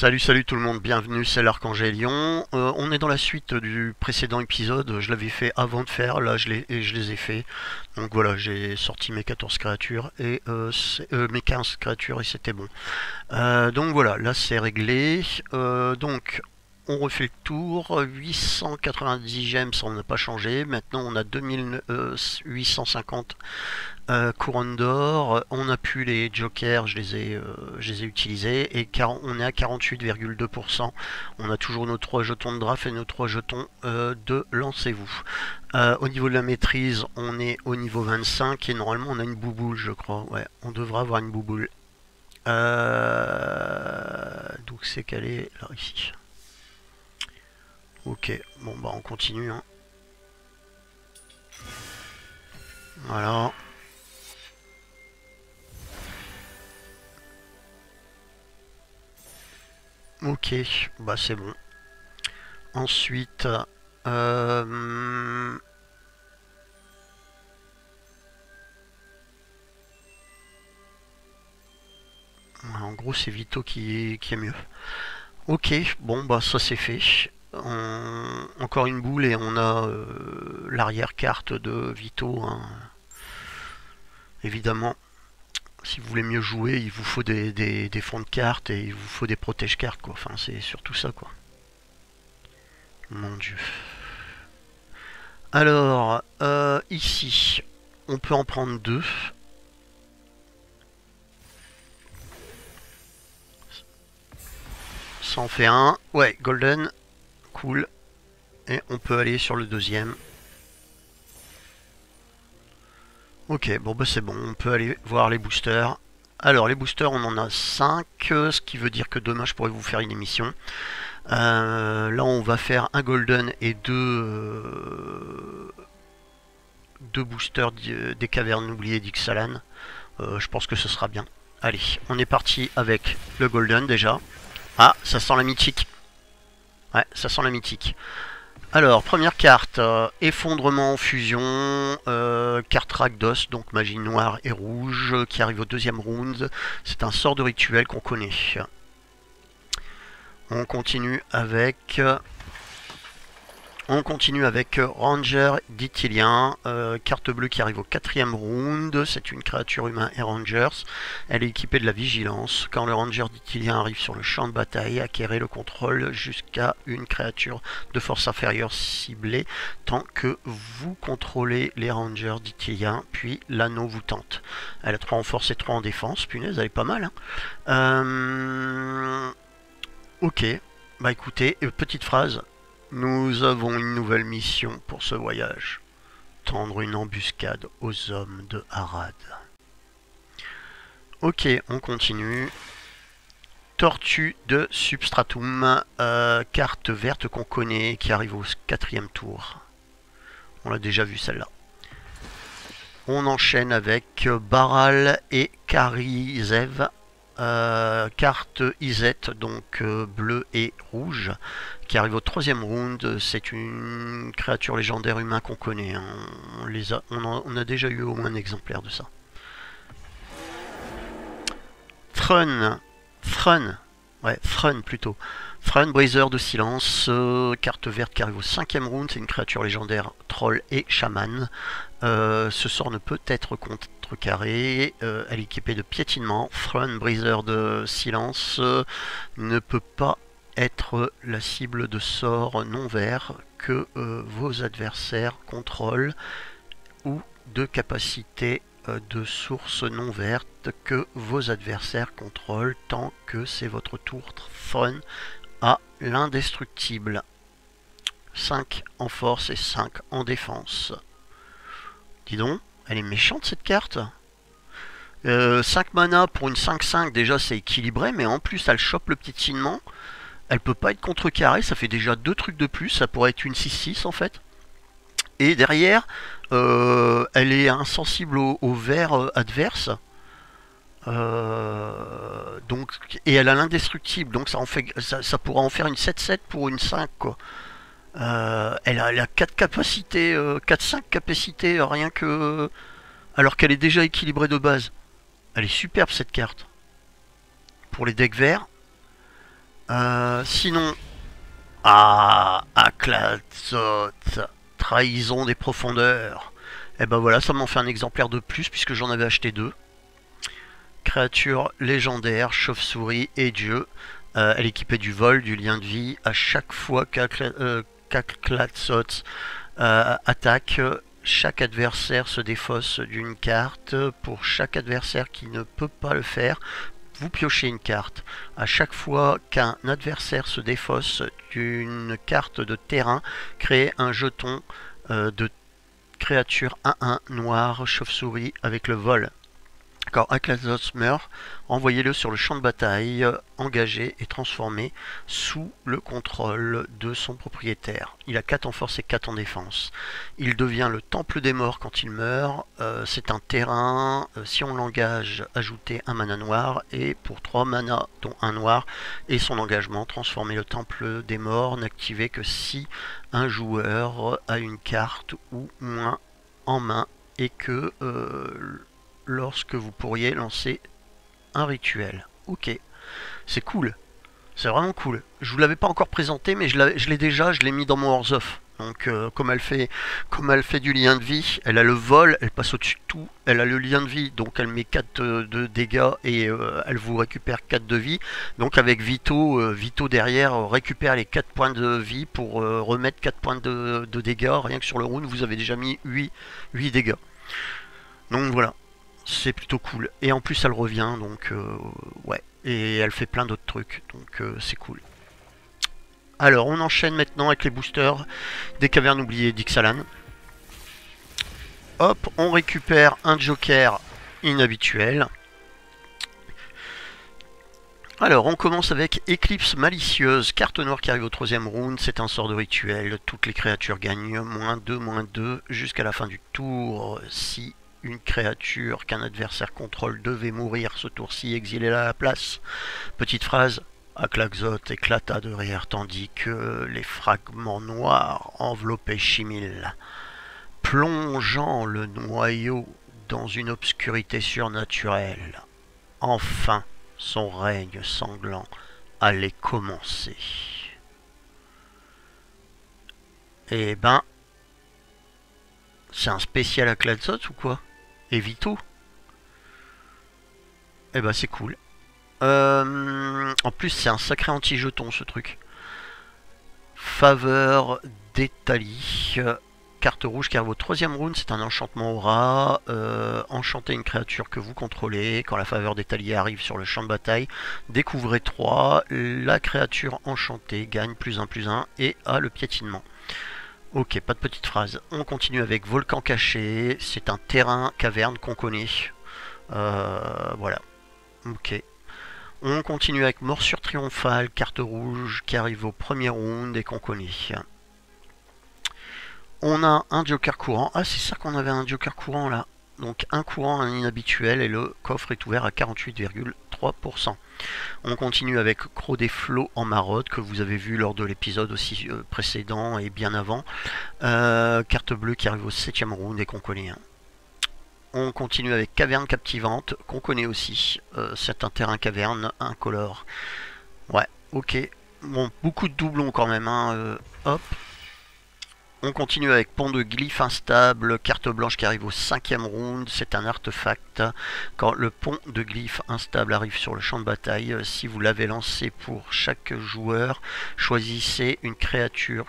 Salut salut tout le monde, bienvenue, c'est l'Archangélion. Euh, on est dans la suite du précédent épisode, je l'avais fait avant de faire, là je, les, et je les ai fait. Donc voilà, j'ai sorti mes 14 créatures et euh, euh, mes 15 créatures et c'était bon. donc voilà, là c'est réglé. donc on refait le tour, 890 gemmes, ça n'a pas changé. Maintenant on a 2850 euh, couronnes d'or. On n'a plus les jokers, je les ai, euh, utilisés. Et on est à 48,2%. On a toujours nos 3 jetons de draft et nos 3 jetons euh, de lancez-vous. au niveau de la maîtrise, on est au niveau 25 et normalement on a une bouboule, je crois. Ouais, on devrait avoir une bouboule. donc c'est est là ici. Ok, bon bah on continue. Hein. Voilà. Ok, bah c'est bon. Ensuite, euh... en gros c'est Vito qui est, mieux. Ok, bon bah ça c'est fait encore une boule et on a euh, l'arrière-carte de Vito. Hein. Évidemment, si vous voulez mieux jouer, il vous faut des, fonds de cartes et il vous faut des protège-cartes. Quoi. Enfin, c'est surtout ça. quoi. Mon dieu. Alors, euh, ici, on peut en prendre deux. Ça en fait un. Ouais, golden. Cool. Et on peut aller sur le deuxième. Ok, bon bah c'est bon, on peut aller voir les boosters. Alors les boosters, on en a 5, ce qui veut dire que demain je pourrais vous faire une émission. Euh, là on va faire un golden et deux, euh, boosters des cavernes oubliées d'Ixalan. Euh, je pense que ce sera bien. Allez, on est parti avec le golden déjà. Ah, ça sent la mythique. Ouais, ça sent la mythique. Alors, première carte, euh, effondrement, fusion, euh, carte Ragdos, donc magie noire et rouge, qui arrive au deuxième round. C'est un sort de rituel qu'on connaît. On continue avec on continue avec Ranger d'Itilien, euh, carte bleue qui arrive au quatrième round. C'est une créature humain et Rangers. Elle est équipée de la vigilance. Quand le Ranger d'Itilien arrive sur le champ de bataille, acquérez le contrôle jusqu'à une créature de force inférieure ciblée tant que vous contrôlez les Rangers d'Itilien, puis l'anneau vous tente. Elle a 3 en force et 3 en défense. Punaise, elle est pas mal. Hein. Euh, ok. Bah écoutez, euh, petite phrase, nous avons une nouvelle mission pour ce voyage. Tendre une embuscade aux hommes de Harad. Ok, on continue. Tortue de Substratum, euh, carte verte qu'on connaît, qui arrive au quatrième tour. On l'a déjà vu celle-là. On enchaîne avec Baral et Karizev, euh, carte Izet, donc euh, bleu et rouge, qui arrive au troisième round. C'est une créature légendaire humain qu'on connaît. Hein. On, les a, on, a déjà eu au moins un exemplaire de ça. Thrun, Thrun, ouais, Thrun plutôt. Thrun, Brazer de silence, euh, carte verte qui arrive au cinquième round, c'est une créature légendaire troll et chaman. ce sort ne peut être contre carré, euh, elle est équipée de piétinement. Throne Breezer de silence euh, ne peut pas être la cible de sorts non verts que euh, vos adversaires contrôlent ou de capacités de sources non vertes que vos adversaires contrôlent tant que c'est votre tour à l'indestructible. 5 en force et 5 en défense. Dis donc. Elle est méchante cette carte. 5 mana pour une 5-5, déjà c'est équilibré, mais en plus elle chope le piétinement. Elle peut pas être contrecarrée, ça fait déjà deux trucs de plus, ça pourrait être une 6-6 en fait. Et derrière, elle est insensible au, au vert adverse. Euh, et elle a l'indestructible, donc ça, pourra en faire une 7-7 pour une 5 quoi. Euh, elle, a, 4 capacités, 4-5 euh, capacités, rien que. Alors qu'elle est déjà équilibrée de base. Elle est superbe cette carte. Pour les decks verts. sinon. Ah, Aklatzot, trahison des profondeurs. Et eh ben voilà, ça m'en fait un exemplaire de plus puisque j'en avais acheté deux créature légendaire, chauve-souris et dieu. Euh, elle est équipée du vol, du lien de vie. À chaque fois qu'Aklatsot euh, euh, attaque, chaque adversaire se défausse d'une carte. Pour chaque adversaire qui ne peut pas le faire, vous piochez une carte. À chaque fois qu'un adversaire se défausse d'une carte de terrain, créez un jeton de créature 1-1 noire chauve-souris avec le vol. Quand meurt, envoyez-le sur le champ de bataille, engagé et transformé sous le contrôle de son propriétaire. Il a 4 en force et 4 en défense. Il devient le temple des morts quand il meurt. Euh, c'est un terrain, euh, si on l'engage, ajoutez un mana noir. Et pour 3 mana, dont un noir, et son engagement, transformez le temple des morts, n'activez que si un joueur a une carte ou moins en main et que euh, lorsque vous pourriez lancer un rituel. Ok, c'est cool. C'est vraiment cool. Je vous l'avais pas encore présenté, mais je l'ai déjà, je l'ai mis dans mon Wars of. Donc euh, comme elle fait du lien de vie, elle a le vol, elle passe au-dessus de tout, elle a le lien de vie, donc elle met 4 de, dégâts et euh, elle vous récupère 4 de vie. Donc avec Vito, euh, Vito derrière récupère les 4 points de vie pour remettre 4 points de, de, dégâts. Rien que sur le round, vous avez déjà mis 8, 8 dégâts. Donc voilà, c'est plutôt cool. Et en plus, elle revient, donc euh, ouais. Et elle fait plein d'autres trucs, donc euh, c'est cool. Alors, on enchaîne maintenant avec les boosters des cavernes oubliées d'Ixalan. Hop, on récupère un joker inhabituel. Alors, on commence avec Éclipse malicieuse, carte noire qui arrive au troisième round, c'est un sort de rituel, toutes les créatures gagnent moins 2, moins 2 jusqu'à la fin du tour. Si une créature qu'un adversaire contrôle devait mourir ce tour-ci, exilé à la place. Petite phrase, Aklaxot éclata de rire tandis que les fragments noirs enveloppaient Chimil, plongeant le noyau dans une obscurité surnaturelle. Enfin, son règne sanglant allait commencer. Eh ben, c'est un spécial à ou quoi? Et Vito. Eh ben c'est cool. Euh, en plus c'est un sacré anti-jeton ce truc. Faveur d'Etali. Carte rouge arrive au troisième round, c'est un enchantement aura. Euh, enchanter une créature que vous contrôlez. Quand la faveur d'Etali arrive sur le champ de bataille, découvrez 3. La créature enchantée gagne plus 1 plus 1 et a le piétinement. Ok, pas de petite phrase. On continue avec Volcan caché. C'est un terrain caverne qu'on connaît. Euh, voilà. Ok. On continue avec Morsure triomphale, carte rouge qui arrive au premier round et qu'on connaît. On a un joker courant. Ah, c'est ça qu'on avait un joker courant là. Donc un courant, inhabituel et le coffre est ouvert à 48,3%. On continue avec Croc des Flots en marotte que vous avez vu lors de l'épisode aussi euh, précédent et bien avant. Euh, carte bleue qui arrive au 7 round et qu'on connaît. On continue avec Caverne Captivante qu'on connaît aussi. Euh, c'est un terrain caverne incolore. Ouais, ok. Bon, beaucoup de doublons quand même. Hein. hop, on continue avec Pont de Glyphe instable, carte blanche qui arrive au cinquième round, c'est un artefact. Quand le pont de glyphe instable arrive sur le champ de bataille, si vous l'avez lancé pour chaque joueur, choisissez une créature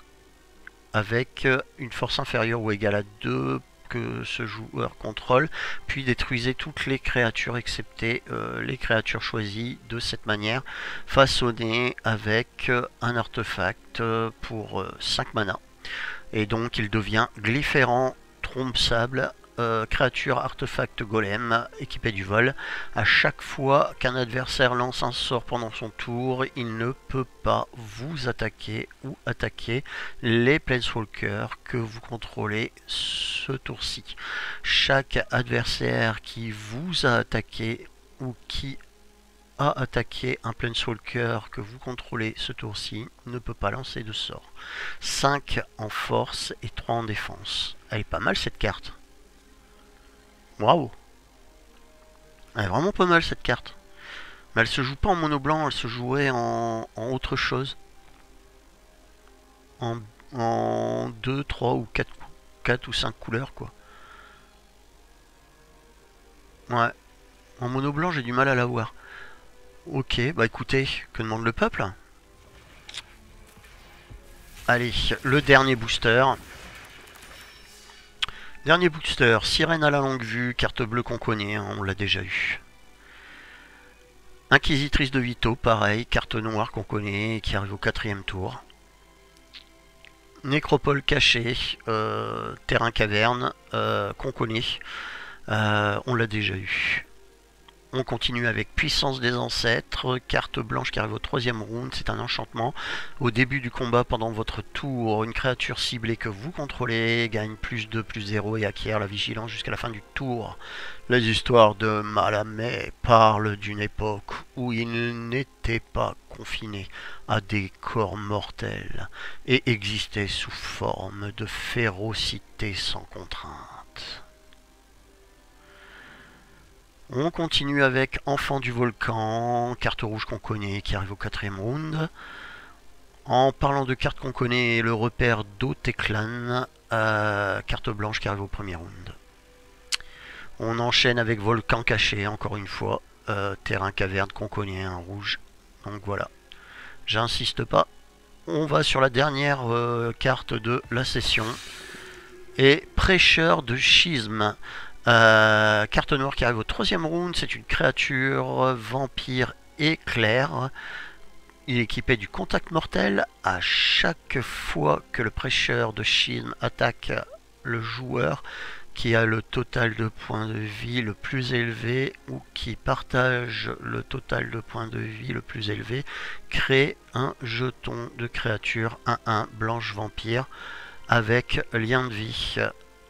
avec une force inférieure ou égale à 2 que ce joueur contrôle, puis détruisez toutes les créatures excepté euh, les créatures choisies de cette manière, façonnées avec un artefact pour 5 mana et donc il devient glyphérant trompe sable euh, créature artefact golem équipé du vol. À chaque fois qu'un adversaire lance un sort pendant son tour, il ne peut pas vous attaquer ou attaquer les Planeswalkers que vous contrôlez ce tour-ci. Chaque adversaire qui vous a attaqué ou qui a attaqué un Planeswalker que vous contrôlez ce tour-ci ne peut pas lancer de sort. 5 en force et 3 en défense. Elle est pas mal cette carte. Waouh Elle est vraiment pas mal cette carte. Mais elle se joue pas en mono blanc, elle se jouait en, autre chose. En, en 2, 3 ou 4, 4 ou 5 couleurs quoi. Ouais. En mono blanc j'ai du mal à la voir. Ok, bah écoutez, que demande le peuple? Allez, le dernier booster. Dernier booster, sirène à la longue vue, carte bleue qu'on connaît, hein, on l'a déjà eu. Inquisitrice de Vito, pareil, carte noire qu'on connaît, qui arrive au quatrième tour. Nécropole cachée, euh, terrain caverne, euh, qu'on connaît, euh, on l'a déjà eu. On continue avec Puissance des Ancêtres, carte blanche qui arrive au troisième round, c'est un enchantement. Au début du combat, pendant votre tour, une créature ciblée que vous contrôlez gagne plus 2, plus 0 et acquiert la vigilance jusqu'à la fin du tour. Les histoires de Malamé parlent d'une époque où il n'était pas confiné à des corps mortels et existait sous forme de férocité sans contrainte. On continue avec Enfant du volcan, carte rouge qu'on connaît, qui arrive au quatrième round. En parlant de cartes qu'on connaît, le repère d'Oteklan, euh, carte blanche qui arrive au premier round. On enchaîne avec Volcan caché, encore une fois. Euh, terrain caverne qu'on connaît, un rouge. Donc voilà. J'insiste pas. On va sur la dernière euh, carte de la session. Et prêcheur de schisme. Euh, carte noire qui arrive au troisième round, c'est une créature vampire éclair. Il est équipé du contact mortel. À chaque fois que le prêcheur de schisme attaque le joueur qui a le total de points de vie le plus élevé ou qui partage le total de points de vie le plus élevé, crée un jeton de créature 1-1 blanche vampire avec lien de vie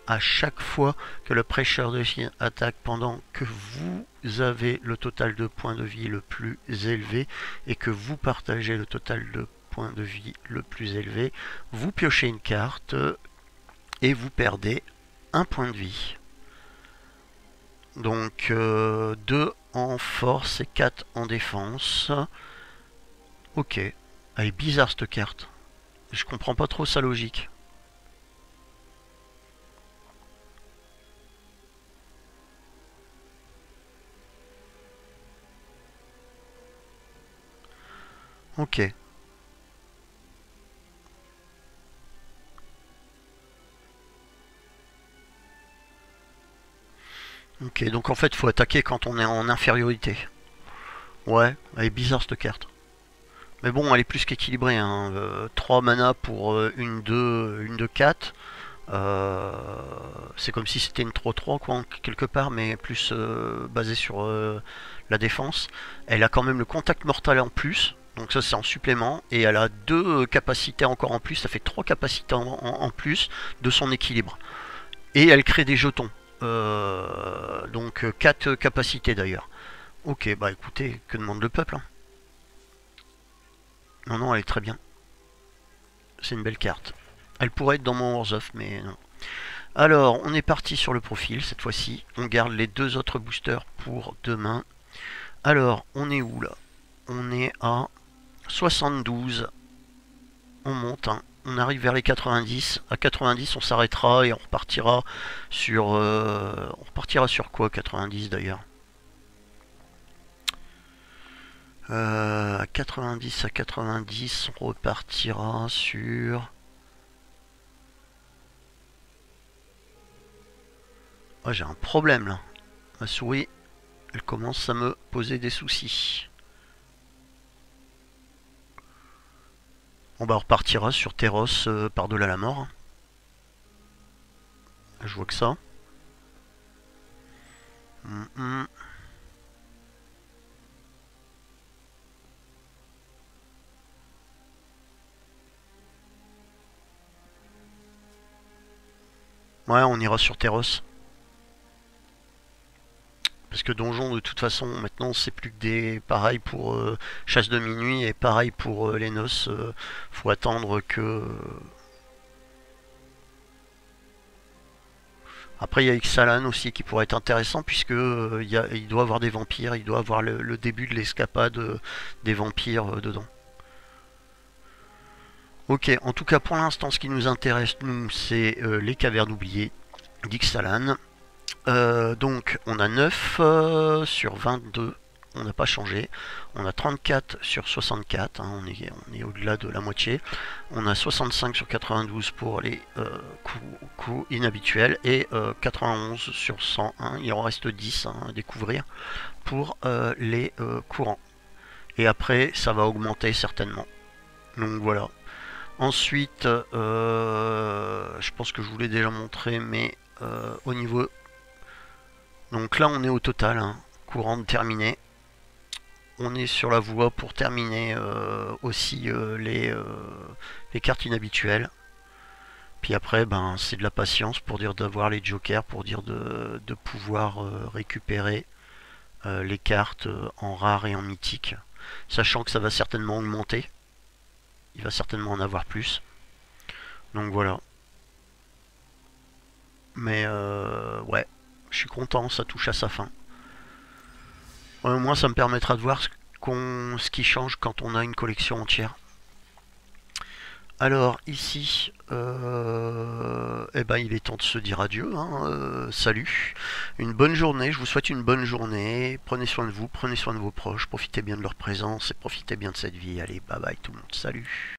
à chaque fois que le prêcheur de chien attaque pendant que vous avez le total de points de vie le plus élevé et que vous partagez le total de points de vie le plus élevé, vous piochez une carte et vous perdez un point de vie. Donc 2 euh, en force et 4 en défense. Ok. Elle est bizarre cette carte. Je comprends pas trop sa logique. Ok. Ok, donc en fait, faut attaquer quand on est en infériorité. Ouais, elle est bizarre cette carte. Mais bon, elle est plus qu'équilibrée. Hein. 3 euh, mana pour euh, une 2, une 2 4. Euh, c'est comme si c'était une 3-3 quoi, quelque part, mais plus basé sur la défense. Elle a quand même le contact mortal en plus. Donc ça c'est en supplément. Et elle a deux capacités encore en plus. Ça fait trois capacités en, plus de son équilibre. Et elle crée des jetons. Euh, donc quatre capacités d'ailleurs. Ok, bah écoutez, que demande le peuple hein. Non, non, elle est très bien. C'est une belle carte. Elle pourrait être dans mon Wars of, mais non. Alors, on est parti sur le profil cette fois-ci. On garde les deux autres boosters pour demain. Alors, on est où là? On est à 72. On monte, hein. on arrive vers les 90. À 90, on s'arrêtera et on repartira sur... Euh, on repartira sur quoi 90 d'ailleurs? Euh, à 90 à 90, on repartira sur... Ah, j'ai un problème là. Ma souris, elle commence à me poser des soucis. On bah, repartira sur Terros euh, par-delà la mort. Je vois que ça. Hum, hum. Ouais, on ira sur Terros. Parce que donjon, de toute façon, maintenant, c'est plus que des... Pareil pour euh, chasse de minuit et pareil pour euh, les noces. euh, faut attendre que... Après, il y a Ixalan aussi qui pourrait être intéressant puisque il, doit avoir des vampires, il doit avoir le, le début de l'escapade des vampires dedans. Ok, en tout cas pour l'instant ce qui nous intéresse nous c'est les cavernes oubliées d'Ixalan. Euh, donc on a 9 euh, sur 22, on n'a pas changé. On a 34 sur 64, hein, on est, au-delà de la moitié. On a 65 sur 92 pour les euh, coups, coups inhabituels et euh, 91 sur 101, il en reste 10 hein, à découvrir pour euh, les euh, courants. Et après ça va augmenter certainement. Donc voilà. Ensuite, euh, je pense que je vous l'ai déjà montré, mais euh, au niveau... Donc là, on est au total, hein, courant terminé. On est sur la voie pour terminer euh, aussi euh, les, euh, les cartes inhabituelles. Puis après, ben, c'est de la patience pour dire d'avoir les jokers, pour dire de, de pouvoir récupérer les cartes en rare et en mythique. Sachant que ça va certainement augmenter il va certainement en avoir plus. Donc voilà. Mais je suis content, ça touche à sa fin. Au moins, ça me permettra de voir ce, qu'on, ce qui change quand on a une collection entière. Alors, ici, euh, eh ben, il est temps de se dire adieu. Hein, euh, salut, une bonne journée, je vous souhaite une bonne journée. Prenez soin de vous, prenez soin de vos proches, profitez bien de leur présence et profitez bien de cette vie. Allez, bye bye tout le monde, salut.